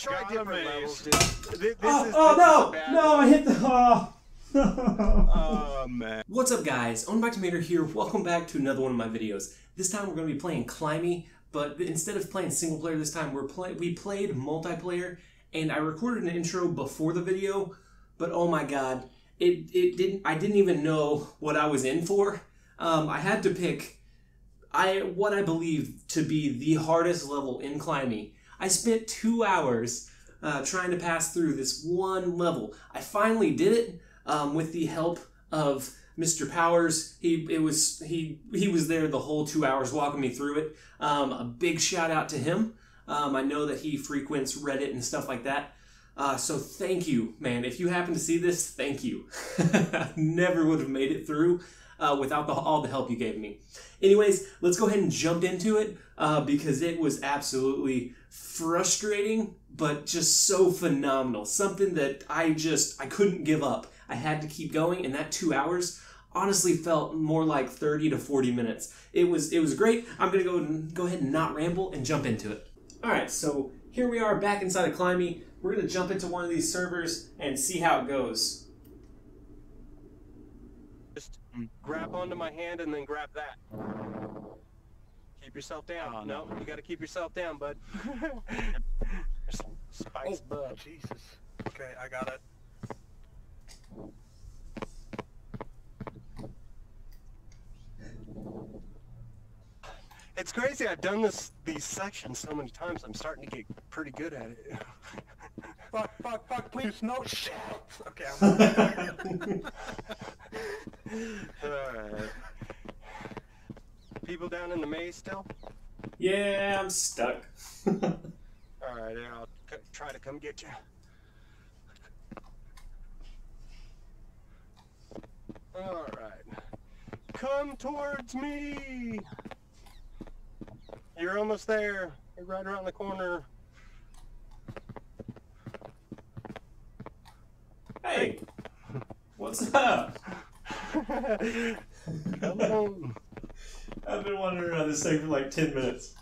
try different amazed. levels, dude. This, this Oh, is, oh no! No, I hit the. Oh. Oh man. What's up, guys? Owned by Tamater here. Welcome back to another one of my videos. This time we're going to be playing Climbey, but instead of playing single player this time, we're play we played multiplayer, and I recorded an intro before the video, but oh my god, it it didn't. I didn't even know what I was in for. Um, I had to pick I what I believe to be the hardest level in Climbey. I spent two hours uh, trying to pass through this one level. I finally did it um, with the help of Mr. Powers. He it was he he was there the whole two hours walking me through it. Um, a big shout out to him. Um, I know that he frequents Reddit and stuff like that. Uh, so thank you, man. If you happen to see this, thank you. Never would have made it through uh, without the, all the help you gave me. Anyways, let's go ahead and jump into it uh, because it was absolutely frustrating, but just so phenomenal. Something that I just I couldn't give up. I had to keep going, and that two hours honestly felt more like 30 to 40 minutes. It was it was great. I'm gonna go and go ahead and not ramble and jump into it. All right, so here we are back inside of Climbey. We're gonna jump into one of these servers and see how it goes. Just grab onto my hand and then grab that. Keep yourself down. Oh, no, no. you got to keep yourself down, bud. There's spikes Oh, above. Jesus. Okay, I got it. It's crazy. I've done this these sections so many times. I'm starting to get pretty good at it. Fuck, fuck, fuck, please, no shit. Okay, I'm Alright. People down in the maze still? yeah, I'm stuck. Alright, yeah, I'll c- try to come get you. Alright. Come towards me! You're almost there. You're right around the corner. hey, what's up? Come on. I've been wondering around this thing for like 10 minutes.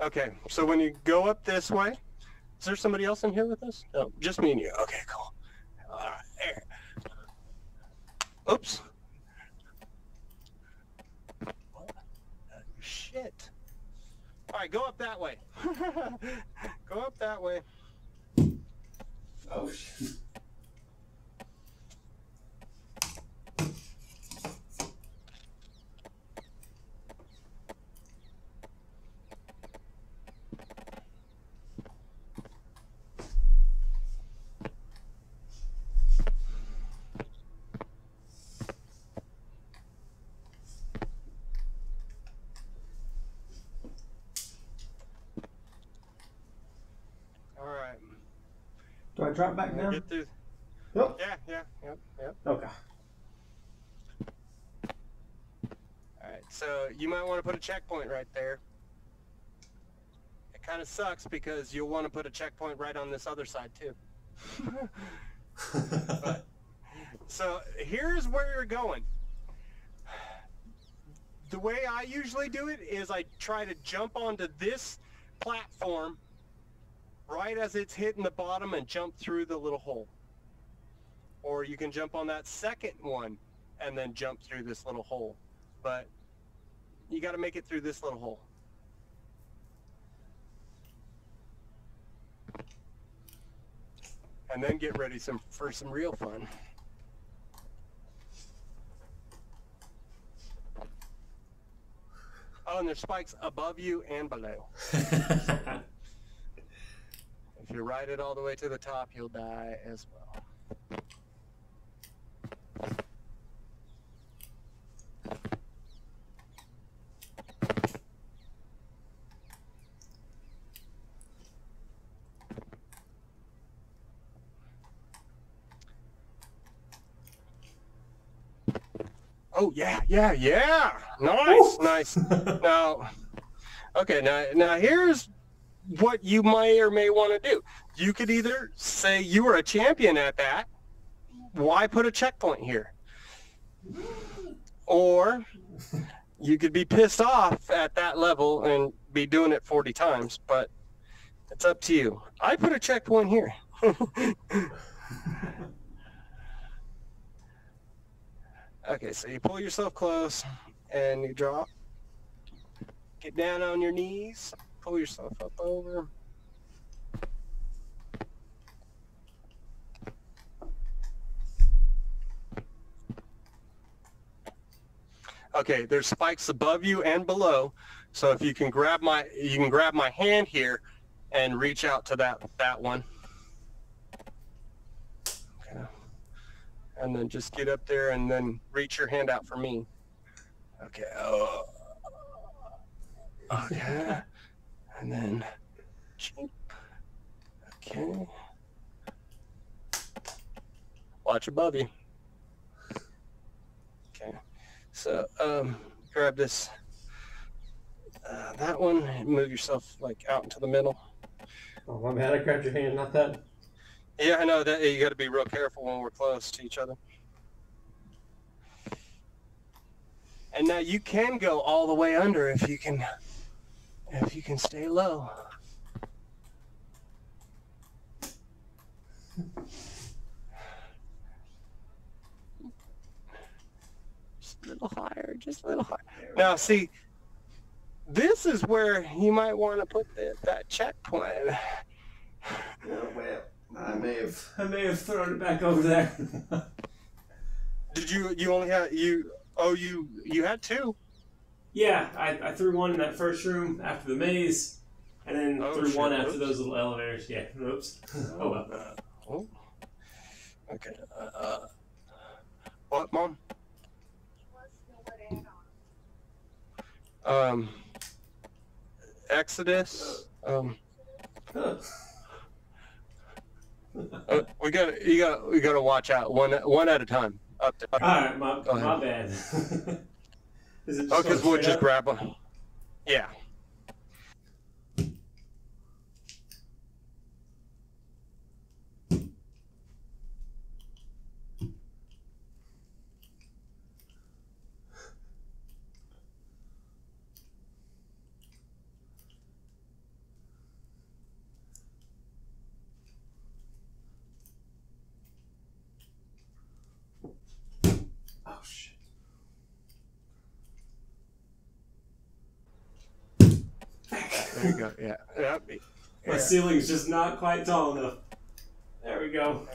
Okay, so when you go up this way, is there somebody else in here with us? No, just me and you. Okay, cool. All right, there. Oops. What? Shit. All right, go up that way. go up that way. Oh, shit. All right. Do I drop back We'll down? Get through. Yep. Yeah, yeah, yep, yep. Okay. All right, so you might want to put a checkpoint right there. It kind of sucks because you'll want to put a checkpoint right on this other side too. But, so here's where you're going. The way I usually do it is I try to jump onto this platform right as it's hitting the bottom and jump through the little hole. Or you can jump on that second one and then jump through this little hole. But you got to make it through this little hole. And then get ready some for some real fun. Oh, and there's spikes above you and below. If you ride it all the way to the top, you'll die as well. Oh yeah, yeah, yeah. Nice, nice. Now, okay, now now here's what you may or may want to do. You could either say you were a champion at that. Why put a checkpoint here? Or you could be pissed off at that level and be doing it 40 times, but It's up to you. I put a checkpoint here. okay, so you pull yourself close and you drop. Get down on your knees. Pull yourself up over. Okay, there's spikes above you and below. So if you can grab my you can grab my hand here and reach out to that that one. Okay. And then just get up there and then reach your hand out for me. Okay. Oh. Okay. And then Okay. Watch above you. Okay. So um grab this uh, that one, move yourself like out into the middle. Oh my bad, I grabbed your hand, not that. Yeah, I know that you got to be real careful when we're close to each other. And now you can go all the way under if you can, if you can stay low. Just a little higher, just a little higher. Now see, this is where you might want to put the, that checkpoint. Well, I may have I may have thrown it back over there. Did you you only had you oh you you had two? Yeah, I, I threw one in that first room after the maze, and then Oh, threw shit, one after oops. those little elevators. Yeah, oops. oh well. Uh, oh. Okay. Uh, what, mom? Um. Exodus. Um. Huh. uh, we got you got we got to watch out one one at a time. Up to. All right, my, my bad. Is it just Oh, because we'll just up? grab one. Yeah. Oh shit. There you go. Yeah. Yep. My Yeah. ceiling's just not quite tall enough. There we go.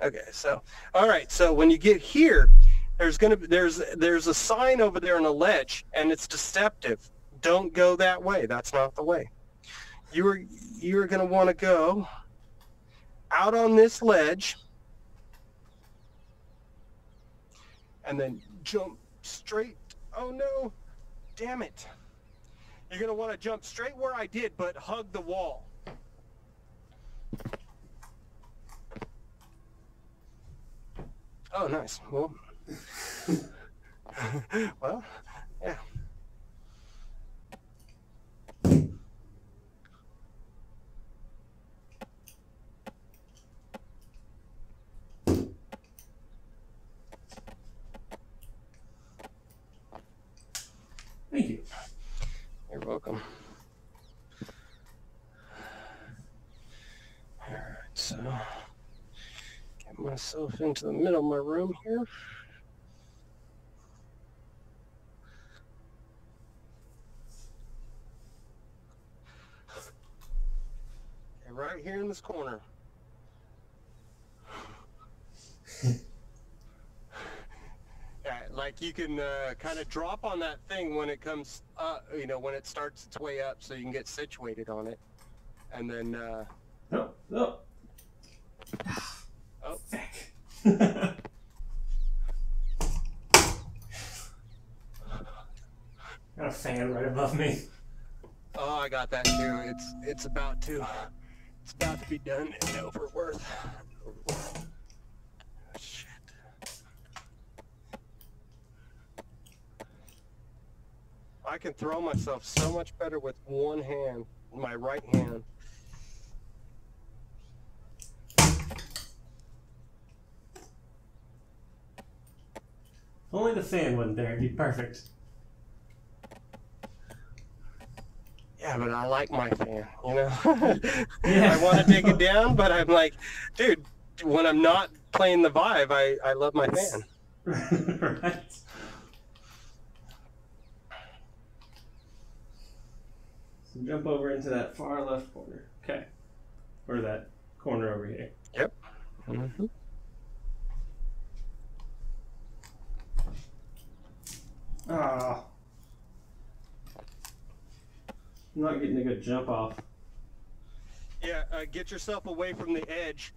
Okay, so all right, so when you get here, there's gonna be there's there's a sign over there on a ledge, and it's deceptive. Don't go that way. That's not the way. You're you're gonna want to go out on this ledge, and then jump straight. Oh no! Damn it! You're gonna want to jump straight where I did, but hug the wall. Oh, nice. Well, well, yeah. Thank you. You're welcome. All right, so get myself into the middle of my room here. Okay, right here in this corner. Like you can uh, kind of drop on that thing when it comes up, you know, when it starts its way up, so you can get situated on it, and then uh, no. Oh. Feck. Got a fan right above me. oh, I got that too. It's it's about to it's about to be done and over with. Shit. I can throw myself so much better with one hand, my right hand. If only the fan wasn't there, it'd be perfect. Yeah, but I like my fan, you know? I want to take it down, but I'm like, dude, when I'm not playing the Vive, I, I love my fan. right. So jump over into that far left corner. Okay. Or that corner over here. Mm-hmm. Ah. I'm not getting a good jump off. Yeah, uh, get yourself away from the edge.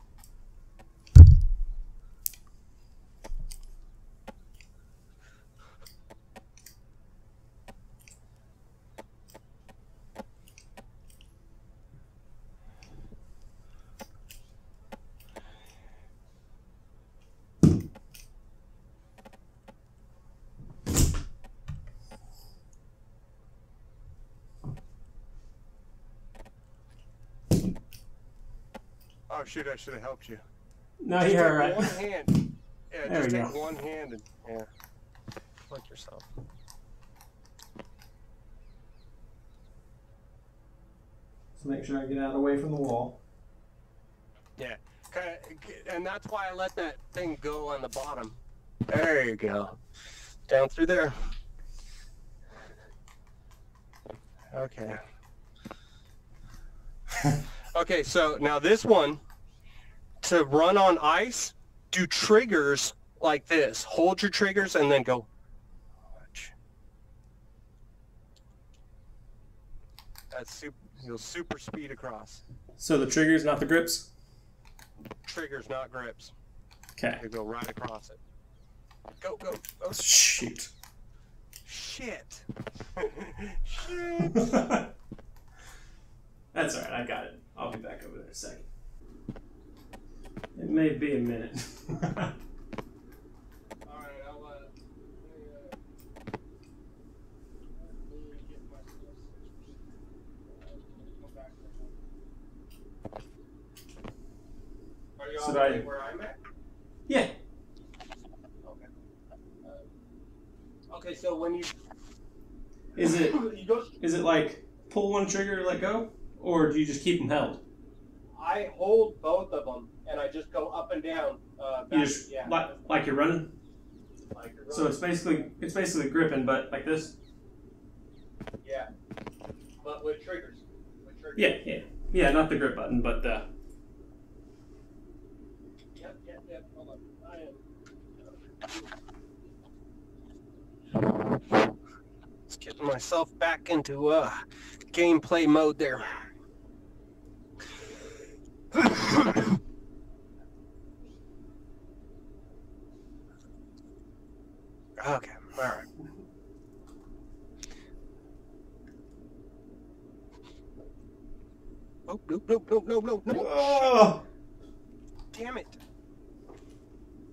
Oh, shoot, I should have helped you. No, Just you're alright. One hand. Yeah, There just we take go. one hand and yeah. Flick yourself. So make sure I get out away from the wall. Yeah. Kinda, and that's why I let that thing go on the bottom. There you go. Down through there. Okay. okay, so now this one, to run on ice, do triggers like this. Hold your triggers and then go. Watch. That's super. You'll super speed across. So the triggers, not the grips? Triggers, not grips. Okay. You go right across it. Go, go, go. Shoot. Shit. Shit. That's alright, I got it. I'll be back over there in a second. It may be a minute. Alright, I'll, uh, let me, uh, let me get my stuff situated. Go back there. Are you all Should I- where I'm at? yeah. Okay. Uh, okay, so when you Is it you go, is it like pull one trigger, let go, or do you just keep them held? I hold both of them and I just go up and down. Uh, You back, just yeah, like like you're running. like you're So it's basically it's basically gripping, but like this. Yeah. But with triggers. With triggers. Yeah, yeah, yeah. Not the grip button, but the. Yep, yep, yep. Hold on. I am. Just getting myself back into uh, gameplay mode there. Okay, alright. Oh, no, no, no, no, no, no. Oh! Damn it.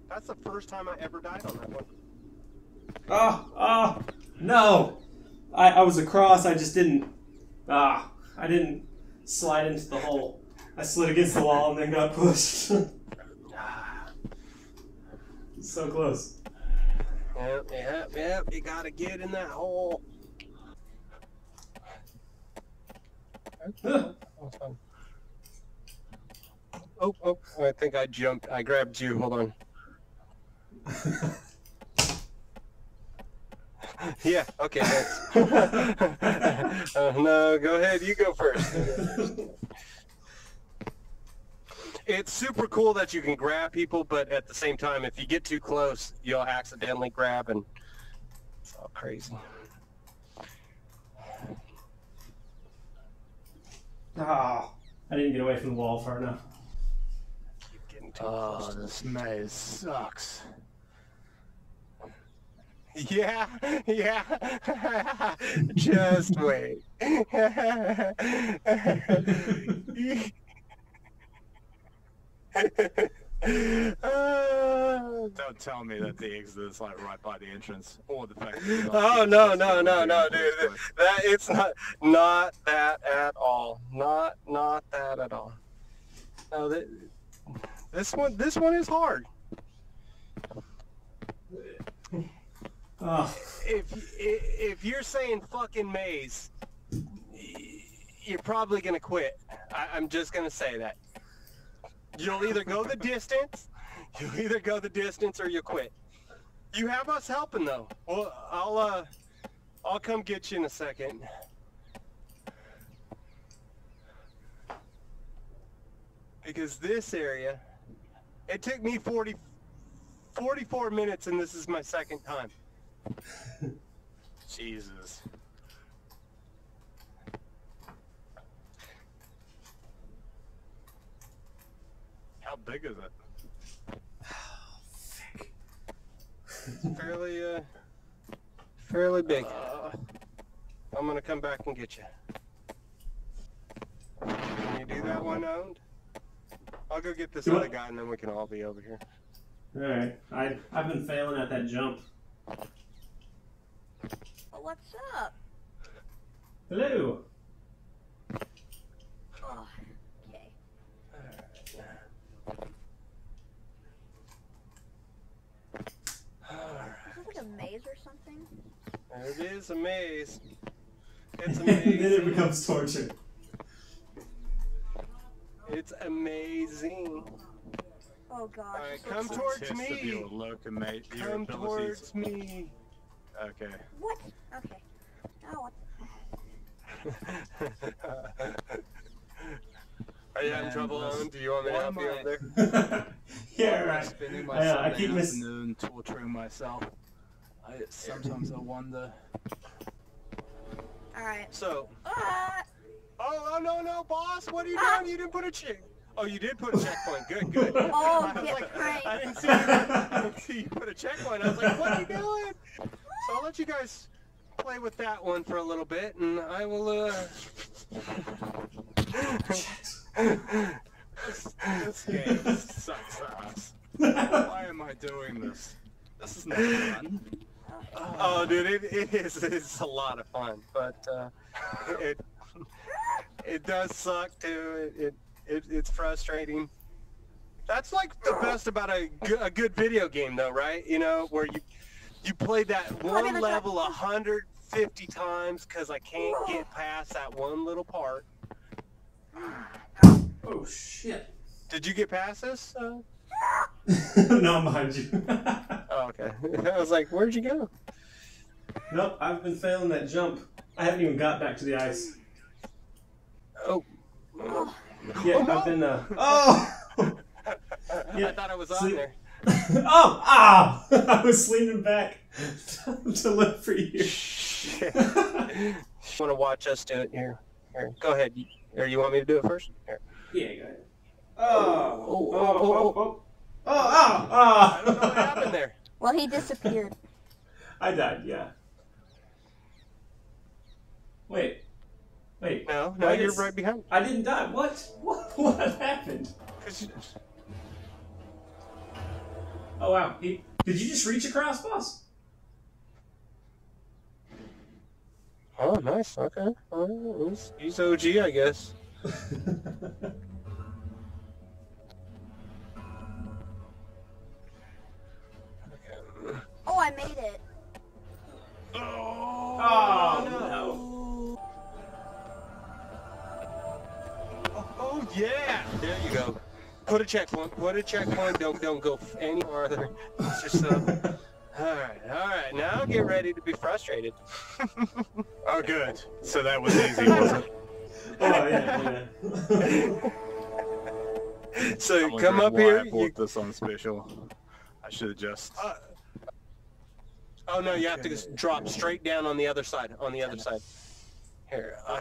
That's the first time I ever died on that one. Ah! Ah! No! I I was across. I just didn't. Ah! I didn't slide into the hole. I slid against the wall and then got pushed. so close. Yep, yep, yep. You gotta get in that hole. That's fine. Oh, oh, I think I jumped. I grabbed you. Hold on. Yeah, okay, thanks. uh, no, go ahead. You go first. It's super cool that you can grab people, but at the same time, if you get too close, you'll accidentally grab and it's all crazy. Ah! I didn't get away from the wall far enough. Keep getting too Oh, close. this maze sucks. Yeah, yeah. Just wait. Uh, Don't tell me that the exit is like right by the entrance, or the fact. That you're not oh no no no no dude place. that it's not not that at all not not that at all no that, this one this one is hard Oh. if if you're saying fucking maze you're probably gonna quit. I, I'm just gonna say that. You'll either go the distance, you'll either go the distance or you quit. You have us helping though. Well, I'll uh, I'll come get you in a second. Because this area, it took me 40, 44 minutes and this is my second time. Jesus. How big is it? It's fairly, uh, fairly big. I'm gonna come back and get you. Can you do that one owned? I'll go get this Do other what? guy and then we can all be over here. Alright. I, I've been failing at that jump. Well, what's up? Hello. Oh, okay. Is this like a maze or something? It is a maze. It's then it becomes torture. it's amazing. Oh gosh. Alright, come looks- towards me. your locomate, Come abilities. towards me. Okay. What? Okay. Oh, what? Are you having trouble, this- Owen? Do you want me to help you I- over there? yeah, Why am I right. Spending my I, I Sunday keep miss- afternoon torturing myself. I sometimes I wonder. Alright. So, Ah! oh, oh no, no, boss, what are you doing? You didn't put a check. Oh, you did put a checkpoint. Good, good. Oh, I was get like, cranked. I didn't see you. I didn't see you put a checkpoint. I was like, what are you doing? So I'll let you guys play with that one for a little bit, and I will. uh... this, this game sucks ass. Why am I doing this? This is not fun. Oh, dude, it, it is it's a lot of fun, but uh, it it does suck too. It, it, it it's frustrating. That's like the best about a, a good video game, though, right? You know, where you you played that one level a hundred fifty times because I can't get past that one little part. oh, shit. Did you get past this? Uh, no, I'm behind you. oh, okay. I was like, where'd you go? nope, I've been failing that jump. I haven't even got back to the ice. Oh, Yeah, Oh, no. I've been, uh. Oh! yeah. I thought I was on See- there. oh! Ah! I was leaning back to look for you. Shit. want to watch us do it here? Here, go ahead. Or you want me to do it first? Here. Yeah, go ahead. Oh! Oh, Oh, oh, oh, oh, oh. Oh, oh, oh. I don't know what happened there. Well, he disappeared. I died, yeah. Wait. Wait. No, no, Why you're is- right behind. I didn't die. What? What, what happened? Oh, wow. He, did you just reach across, boss? Oh, nice. Okay. Well, he's, he's OG, I guess. I made it. oh, no. Oh, oh, yeah. There you go. Put a checkpoint. Put a checkpoint. Don't don't go any farther. It's just uh, all right, all right. Now get ready to be frustrated. Oh, good. So that was easy, wasn't it? Oh, yeah, yeah. So I'm come up why here. I You, bought this on special. I should have just. uh, oh no, you have to just drop straight down on the other side. On the other side. Here, I'll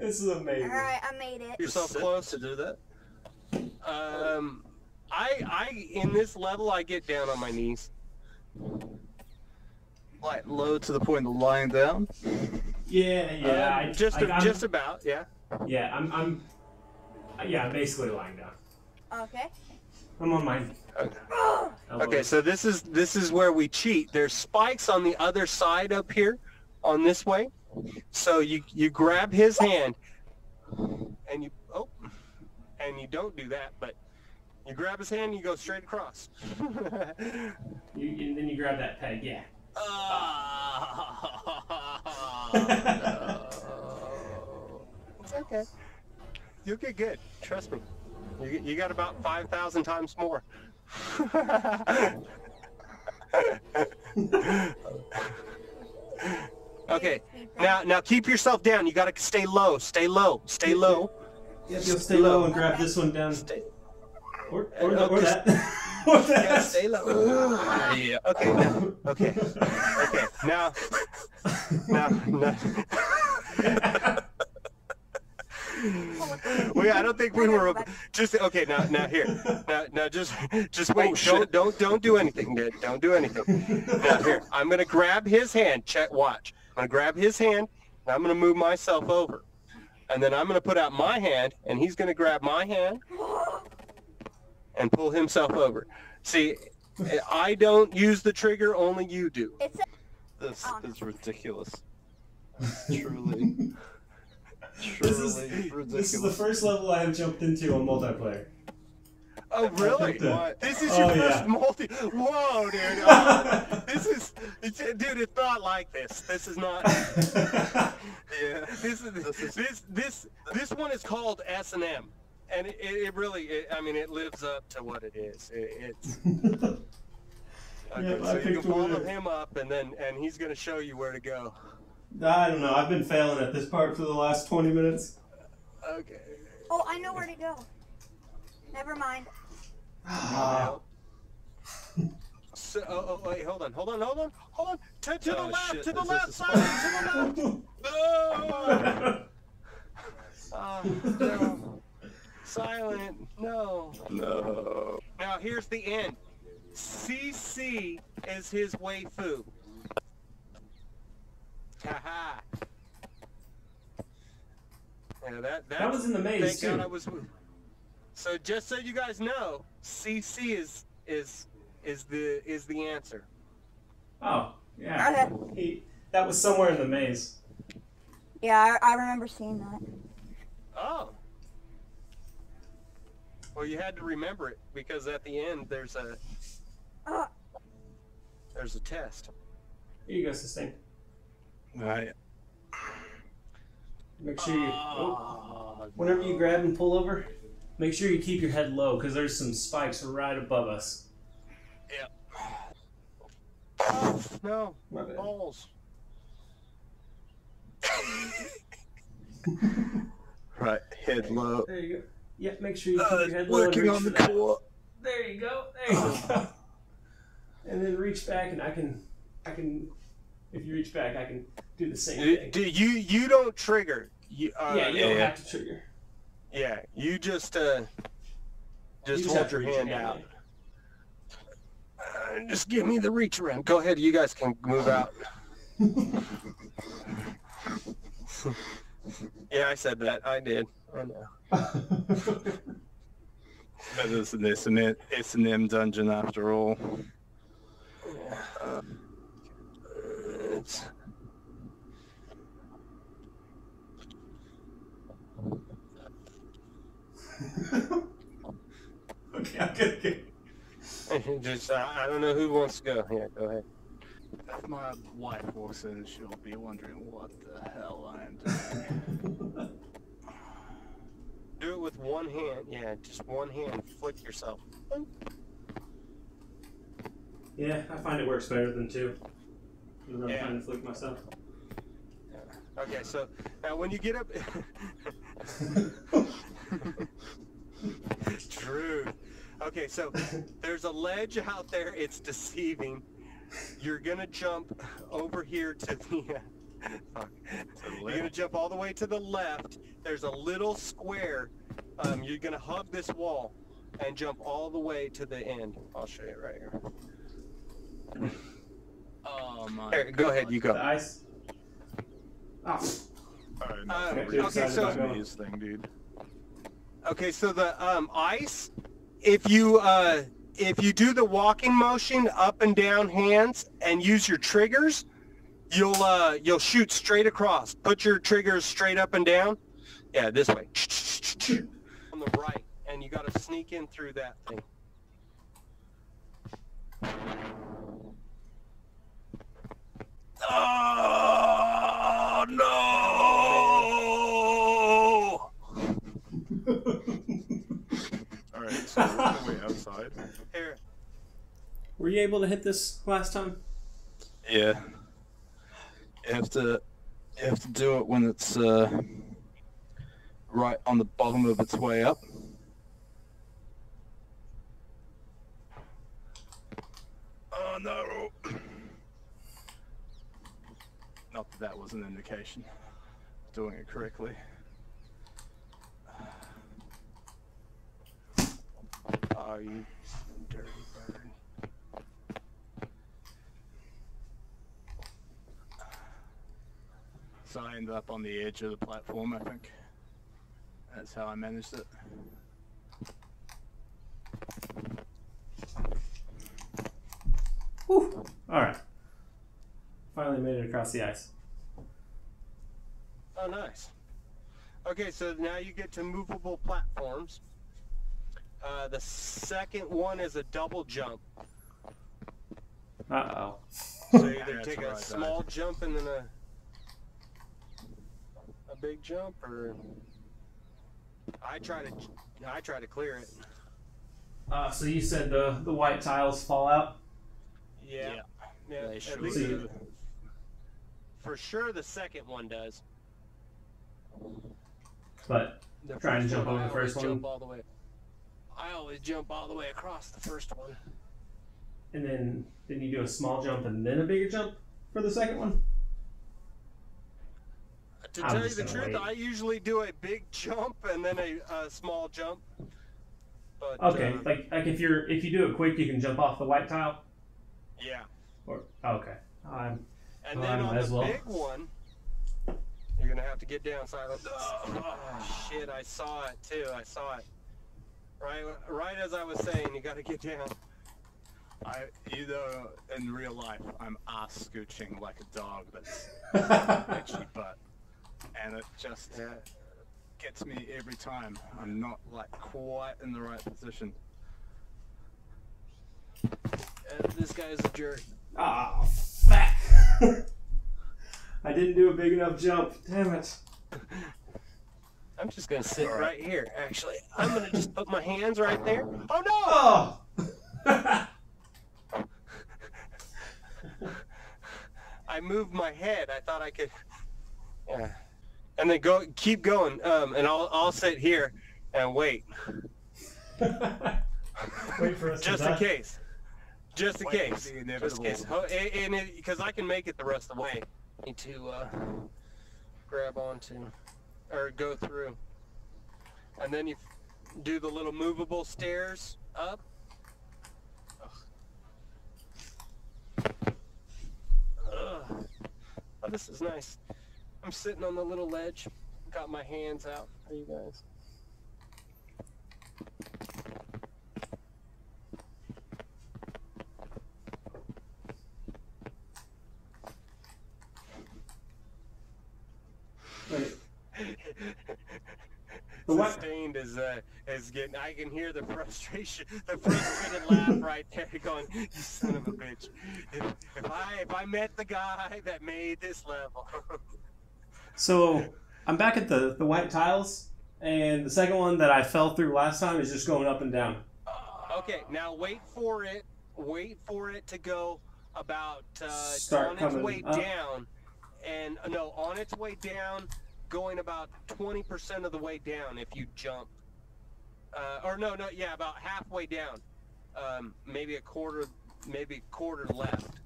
this is amazing. Alright, I made it. yourself sit close. to do that. Um, I I in this level I get down on my knees. Like low to the point of lying down. Yeah, yeah. Um, I, just I, I'm- just about yeah. Yeah, I'm, I'm. Yeah, I'm basically lying down. Okay. I'm on my. Oh, elbows. Okay, so this is this is where we cheat. There's spikes on the other side up here, on this way. So you you grab his hand, and you oh, and you don't do that, but you grab his hand, and you go straight across. You, and then you grab that peg. Yeah. Ah. It's okay. You'll get good. Trust me. You, you got about 5,000 times more. okay. Now, now keep yourself down. You got to stay low. Stay low. Stay low. Yep, you'll stay low and grab this one down. Stay, Or, or, or Okay. that. or yeah, that. stay low. Yeah. Okay. Now, okay. Okay. Now. Now. now. Wait, I don't think we were just okay. Now, now here, now, now just, just wait. don't, don't, don't do anything. Ned. Don't do anything. Now here, I'm gonna grab his hand. Check. Watch. I'm gonna grab his hand. And I'm gonna move myself over, and then I'm gonna put out my hand, and he's gonna grab my hand and pull himself over. See, I don't use the trigger. Only you do. It's a, This Oh. is ridiculous. Truly. This is, Truly this is the first level I have jumped into on multiplayer. Oh, really? What? This is Oh, your yeah. first multi. Whoa, dude. Oh, this is, it's, dude. It's not like this. This is not. Yeah. This is this this this one is called S and M, and it, it really. It, I mean, it lives up to what it is. It, it's. Okay, Yep, I so you can follow him up, and then and he's gonna show you where to go. I don't know. I've been failing at this part for the last 20 minutes. Okay. oh, I know where to go. Never mind. Ah. So, oh, oh, wait, hold on, hold on, hold on, hold on. To, to the Oh, left, shit, to the left the side, to the left. No! Uh, no. Silent. No. No. Now here's the end. CC is his waifu. Haha. Yeah, that that, That was in the maze, Thank God too. I was. So just so you guys know, CC is is is the is the answer. Oh, yeah. He, that was somewhere in the maze. Yeah, I, I remember seeing that. Oh. Well, you had to remember it because at the end there's a Uh, there's a test. Here you go, Sustain. Right. Make sure you. oh, Oh, whenever you grab and pull over, make sure you keep your head low because there's some spikes right above us. Oh, no, My bad. balls. Right. Head low. There you go. Yeah, make sure you keep Uh, your head low. working on the that. core. There you go. There you go. And then reach back, and I can, I can. If you reach back, I can do the same You, thing. do you you don't trigger. You, uh, yeah, you don't yeah. have to trigger. yeah, you just uh, just, You hold your hand your out. Uh, just give me the reach around. Go ahead, you guys can move out. Yeah, I said that. I did. I know. That is an S and M, S and M dungeon after all. It's, okay, I'm gonna just uh, I don't know who wants to go. Yeah, go ahead. If my wife walks in, she'll be wondering what the hell I am doing. Do it with one hand. Yeah, just one hand. Flick yourself. Yeah, I find it works better than two. Because I'm Yeah. trying to flick myself. Okay, so now when you get up, it's true. Okay, so there's a ledge out there. It's deceiving. You're gonna jump over here to the. fuck. You're gonna jump all the way to the left. There's a little square. Um, you're gonna hug this wall and jump all the way to the end. I'll show you right here. Oh my. Here, go ahead. You The go. ice. Oh, Alright, no, Um, okay, so- this thing, dude. Okay, so the um, ice, if you uh, if you do the walking motion up and down hands and use your triggers, you'll uh, you'll shoot straight across. Put your triggers straight up and down. Yeah, this way. On the right, and you got to sneak in through that thing. Oh no! All right, so we're on the way outside. Here, Were you able to hit this last time? Yeah. You have to you have to do it when it's uh, right on the bottom of its way up. Oh no. Not that that was an indication. Doing it correctly. Oh, you dirty bird. So I ended up on the edge of the platform, I think. That's how I managed it. Whew. All right. Finally made it across the ice. oh nice. Okay, so now you get to movable platforms. Uh, the second one is a double jump. Uh oh. So you either take a I a died. small jump and then a a big jump, or I try to I try to clear it. Uh, so you said the the white tiles fall out. Yeah, yeah. They at sure least do. For sure the second one does. But The Try and first jump over the first one. Jump all the way. I always jump all the way across the first one. and then then you do a small jump and then a bigger jump for the second one. To I'm tell you the truth, wait. I usually do a big jump and then a, a small jump. But Okay, uh, like like if you're if you do it quick, you can jump off the white tile. yeah. Or okay, um, And Well, then on might the well. big one, you're gonna have to get down silent. Oh, shit! I saw it too. I saw it. Right, right as I was saying, you got to get down. I, you know, in real life, I'm ass scooching like a dog that's itchy butt, and it just Yeah. gets me every time. I'm not like quite in the right position. Uh, this guy's a jerk. ah, fuck. I didn't do a big enough jump. Damn it. I'm just gonna sit right here. Actually, I'm gonna just put my hands right there. Oh no! Oh. I moved my head. I thought I could. Yeah. And then go, keep going. Um, and I'll, I'll sit here and wait, Wait for us just in case. Just in case. Just in case. And because I can make it the rest of the way. Need to uh, grab onto, or go through, and then you do the little movable stairs up. Ugh. Oh, this is nice. I'm sitting on the little ledge. Got my hands out for you guys. Wait. The what? Sustained is uh, is getting. I can hear the frustration, the frustrated laugh right there, going, "You son of a bitch! If, if I if I met the guy that made this level." So I'm back at the the white tiles, and the second one that I fell through last time is just going up and down. okay, now wait for it. Wait for it to go about uh, Start on its coming way up. down, and uh, no, on its way down, going about twenty percent of the way down if you jump. Uh, or no, no, yeah, about halfway down. Um, maybe a quarter, maybe a quarter left.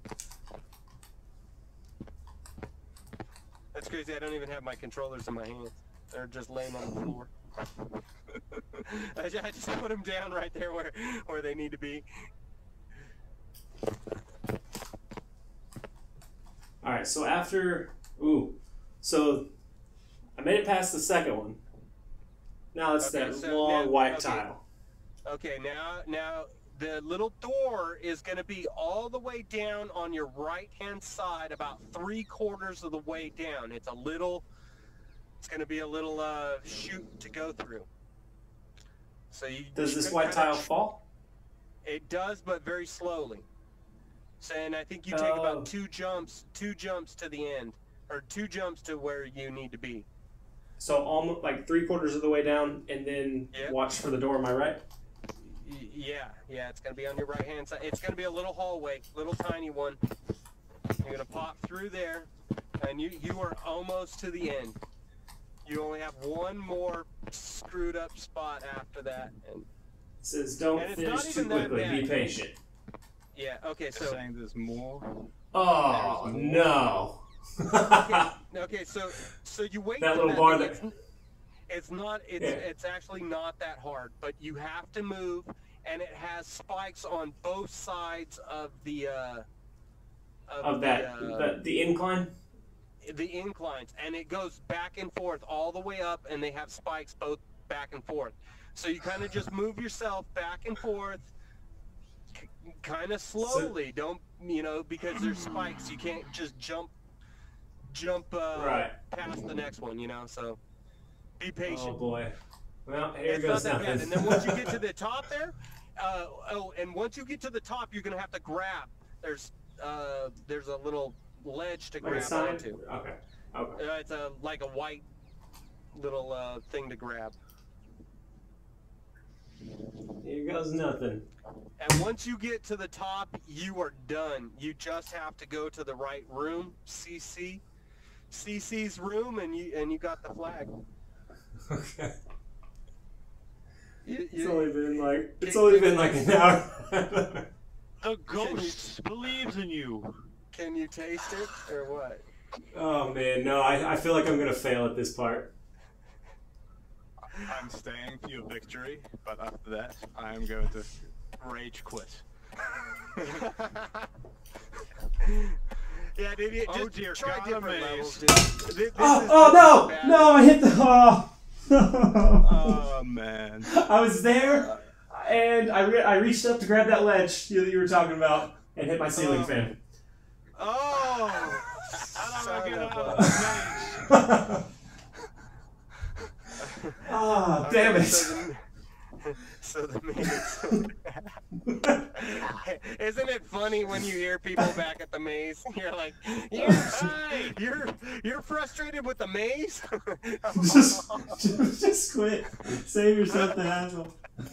That's crazy. I don't even have my controllers in my hands. They're just laying on the floor. I ju- I just put them down right there where where they need to be. All right, so after ooh, so I made it past the second one. Now it's Okay, that so long now- white okay. tile. Okay, now now the little door is going to be all the way down on your right hand side, about three quarters of the way down. It's a little. It's going to be a little uh, chute to go through. So you Does you this white tile fall? It does, but very slowly. So, and I think you take Oh. about two jumps, two jumps to the end, or two jumps to where you need to be. So almost like three quarters of the way down, and then Yeah. watch for the door. Am I right? Yeah, yeah, it's gonna be on your right hand side. It's gonna be a little hallway, little tiny one. You're gonna pop through there, and you you are almost to the end. You only have one more screwed up spot after that, and It says don't And it's finish not too even that quickly. Be patient. yeah, okay, You're so saying there's more? Oh There's no! okay, so so you wait. That little bar that- It's, it's not. It's Yeah. it's actually not that hard, but you have to move, and it has spikes on both sides of the. Uh, of that, the, uh, the, the incline. the inclines, and it goes back and forth all the way up, and they have spikes both back and forth. So you kind of just move yourself back and forth, c- kind of slowly. Don't you know because there's spikes. You can't just jump, jump uh, Right. past the next one. You know, so be patient. Oh boy. Well, here it's goes not that nothing. bad. And then once you get to the top there, uh, oh, and once you get to the top, you're gonna have to grab. There's uh, there's a little ledge to like grab onto. Okay. Okay. Uh, it's a like a white little uh, thing to grab. Here goes nothing. And once you get to the top, you are done. You just have to go to the right room, CC, CC's room, and you and you got the flag. Okay. You, It's only been like it's only been like an hour. The ghost believes in you. can you taste it or what? oh man, no, I, I feel like I'm gonna fail at this part. I'm staying for your victory, but after that, I am going to rage quit. yeah, dude. You Oh dear try God, different I'm levels, dude. Thi- this Oh, oh no, bad. no, I hit the. Oh. Oh man. I was there, and I, re- I reached up to grab that ledge you, that you were talking about, and hit my ceiling Oh. fan. Oh, How do I son get of out a- of? Ah, damn it. So the, so the maze. Isn't it funny when you hear people back at the maze? You're like, you're, hey, you're you're frustrated with the maze. just, just, just quit. Save yourself the hassle.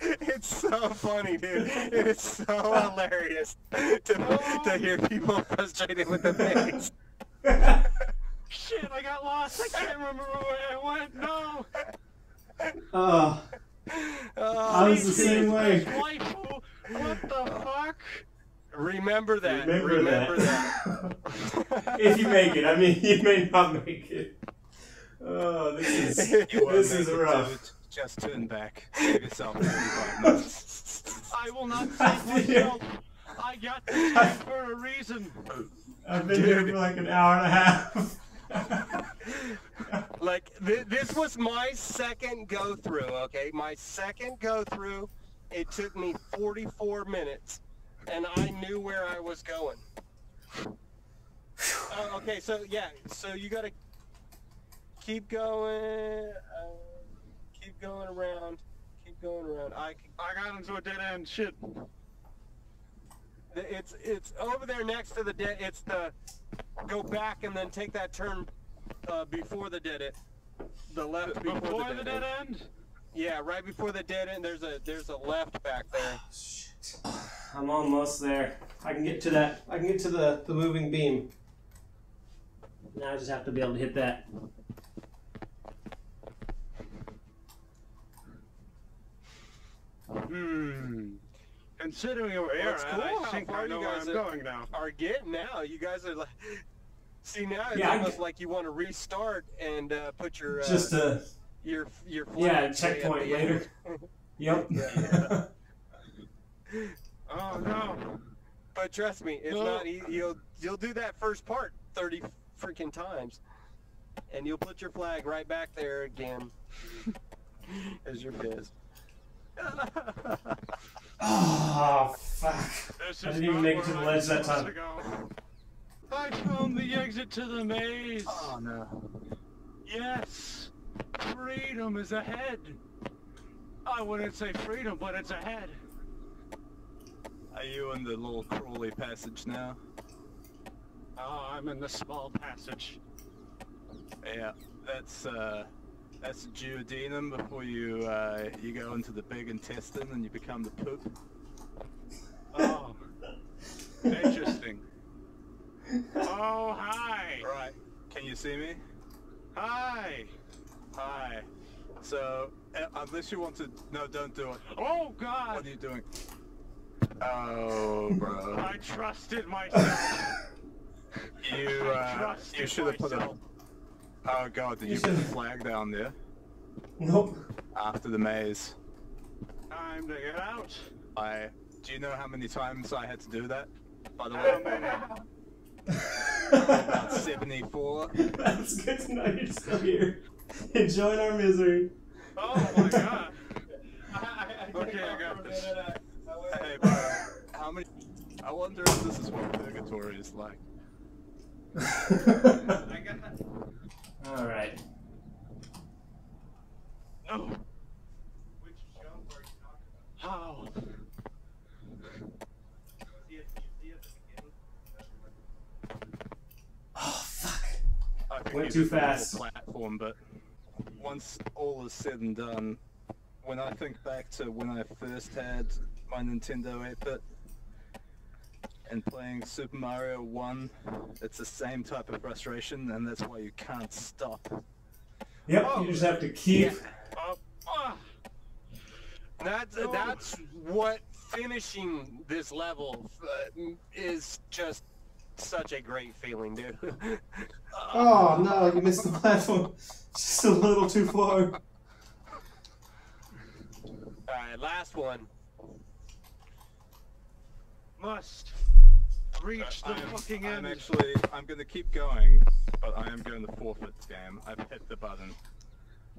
it's so funny, dude. It's so hilarious to, to hear people frustrated with the maze. Shit, I got lost. I can't remember where I went. No. oh, Oh, Oh, I was the same way. What the fuck? Remember that. Remember, Remember that. that. if you make it, I mean, you may not make it. Oh, this is You this is rough. dude. Just turn back. Yourself 45 minutes. I will not save myself. I got this for a reason. I've been here for like an hour and a half. Like th- this was my second go through. Okay, my second go through. It took me 44 minutes, and I knew where I was going. Uh, okay, so yeah, so you gotta keep going, uh, keep going around, keep going around. I I got into a dead end. Shit. Th- it's it's over there next to the dead. It's the go back and then take that turn uh, before the dead end. The left before, Before the the dead dead end. end? Yeah, right before the dead end. There's a there's a left back there. Shit. I'm almost there. I can get to that. I can get to the, the moving beam. Now I just have to be able to hit that. Hmm. Considering where Well, you're it's cool I how think far I you know where guys I'm are- going now. Are getting now. You guys are like. See now it's Yeah, I almost get- like you want to restart and uh, put your uh, Just to your your yeah, checkpoint the end. later. Yep. Oh no. But trust me, it's No. not. e- You'll you'll do that first part thirty freaking times, and you'll put your flag right back there again. As your biz. Oh fuck. This I didn't even make it to the ledge that time. I found the exit to the maze. Oh no. Yes. Freedom is ahead. I wouldn't say freedom, but it's ahead. Are you in the little crawly passage now? Oh, I'm in the small passage. Yeah, that's uh, that's the duodenum before you uh, you go into the big intestine and you become the poop. Oh, interesting. Oh, hi. Right. Can you see me? Hi. Hi. So, uh, unless you want to, no, don't do it. Oh, God! What are you doing? Oh, bro. I trusted myself. You uh, trusted you should have put a. myself. Oh god, did You you put a should've- flag down there Nope. after the maze? Time to get out. I. Do you know how many times I had to do that? By the How way, many? about 74. That's good to know you're still here. Enjoying our misery. Oh, my God. Okay, I got this. Hey, bro, how many? I wonder if this is what purgatory is like. I got All right. No. Which jump are you talking How? about? See it, you see at the beginning? Oh fuck. I Went too fast. Platform, but once all is said and done, when I think back to when I first had my Nintendo 8-bit and playing Super Mario 1, it's the same type of frustration, and that's why you can't stop. Yep. Oh. You just have to keep. Oh, ah. That's No. that's what finishing this level uh, is just such a great feeling, dude. Oh no! You missed the platform. Just a little too far. All right, last one. Must reach the I'm, fucking I'm end. actually, I'm gonna keep going, but I am going to forfeit the game. I've hit the button.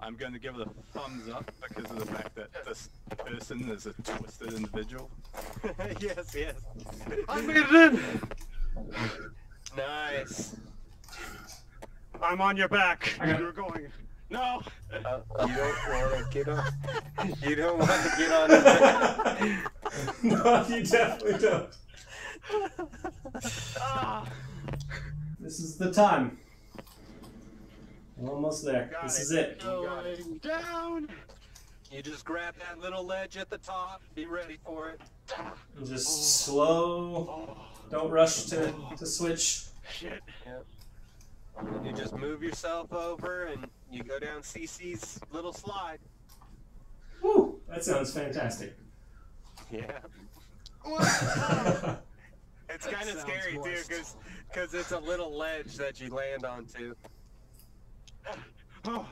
I'm going to give it a thumbs up because of the fact that this person is a twisted individual. yes, yes. I made it in. Nice. I'm on your back. I You're going. No. Uh, you don't want to get on. You don't want to get on. no, you definitely don't. This is the time. We're almost there. Got this it. is it. Going down. You just grab that little ledge at the top. Be ready for it. And just slow. Oh, Don't rush to, to switch. shit. And you just move yourself over and you go down CC's little slide. Woo! That sounds fantastic. Yeah. It's kind of sounds scary too, because because it's a little ledge that you land onto. Oh.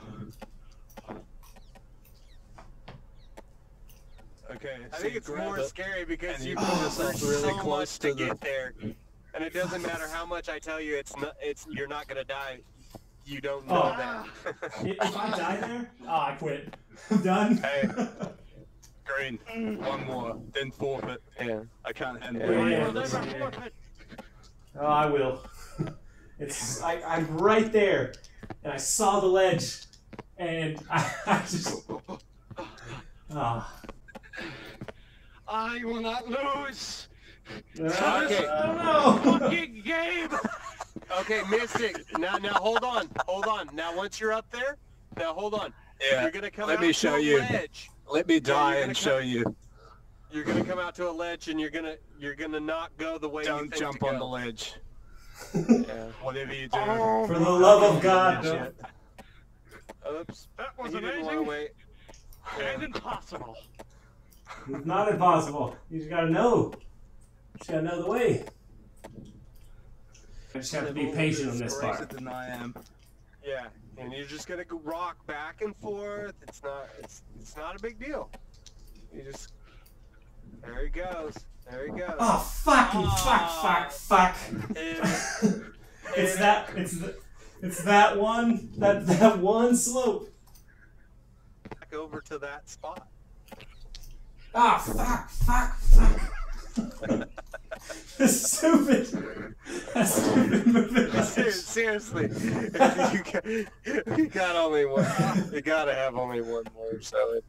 Okay, I so think it's more it, scary because you you put put yourself really so close much to to the- get there, and it doesn't matter how much I tell you. It's not. It's you're not gonna die. You don't know Oh. that. if I die there, oh, I quit. I'm done. Hey. Green, one more, then forfeit. yeah. I can't handle Yeah, any yeah. more this. Yeah. Oh, I will. It's I, I'm right there, and I saw the ledge, and I, I just ah. I will not lose. Okay. Oh, no. Fucking game. Okay, Mystic. Now, now hold on, hold on. Now, once you're up there, now hold on. Yeah, You're gonna come let out me to show a you. ledge. Let me die gonna and cut- show you. You're gonna come out to a ledge, and you're gonna you're gonna not go the way you Don't think jump to on the ledge. Yeah. Whatever you do. Oh, For the love of God, Yeah. don't. Oops. that was he didn't want to amazing wait. and impossible. It's not impossible. You just gotta know. You just gotta know the way. I just have to be patient on this part. Than I am. Yeah, and you're just gonna rock back and forth. It's not. It's it's not a big deal. You just. There he goes. There he goes. Oh fucking fuck fuck fuck. And- It's that it's the, it's that one that that one slope. back over to that spot. Ah fuck fuck fuck. That's stupid. That's stupid movie. Seriously, you, got, you got only one. You gotta have only one move, so.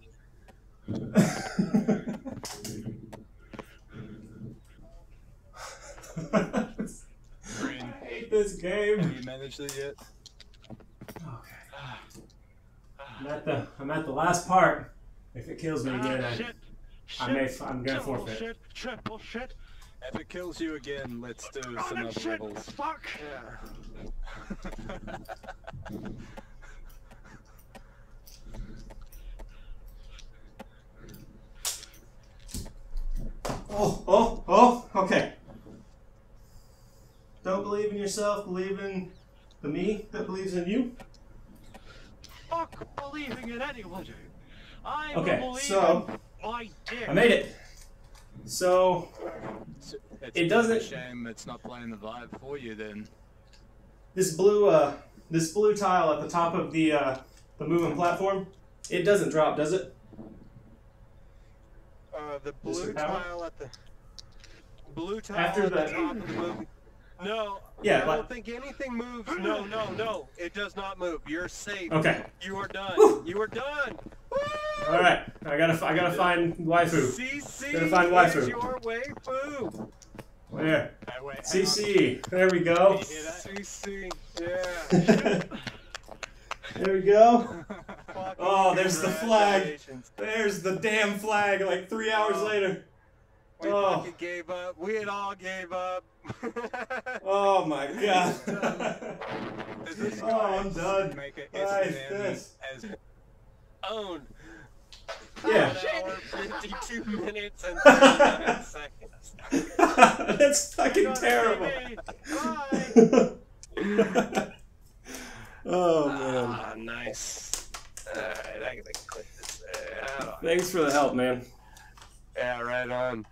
Green. I hate this game. Have you managed it yet? Okay. I'm at the I'm at the last part. If it kills me ah, again, I, I may I'm gonna forfeit. Shit, triple shit. If it kills you again, let's do Oh, some other shit. levels. Fuck. Yeah. Oh, oh, oh, okay. Don't believe in yourself, believe in the me that believes in you. Fuck believing in anyone. I Okay, believe so- in my dick. I made it. So It's It doesn't- shame it's not playing the vibe for you then. this blue uh this blue tile at the top of the uh the moving platform, it doesn't drop, does it? Uh, the blue tile at the blue tile After at the, the- top of the movie. No, Yeah, I but- don't think anything moves. No, no, no. It does not move. You're safe. Okay. You are done. Whew. You are done. All right. I gotta I gotta find waifu. CC Gotta find waifu. your waifu. Where? Wait, hang on. CC. There we go. Can you hear that? CC. Yeah. there we go. Oh, there's the flag. There's the damn flag. Like three hours Oh. later. We Oh. gave up. We had all gave up. Oh my god. Oh, I'm done. Make it Nice, S&M this. as Owned. Yeah. Hour, 52 minutes, and 39 seconds. That's fucking terrible. Bye. oh man. Ah, nice. Alright, I gotta click this. Thanks for the help, man. yeah, right on.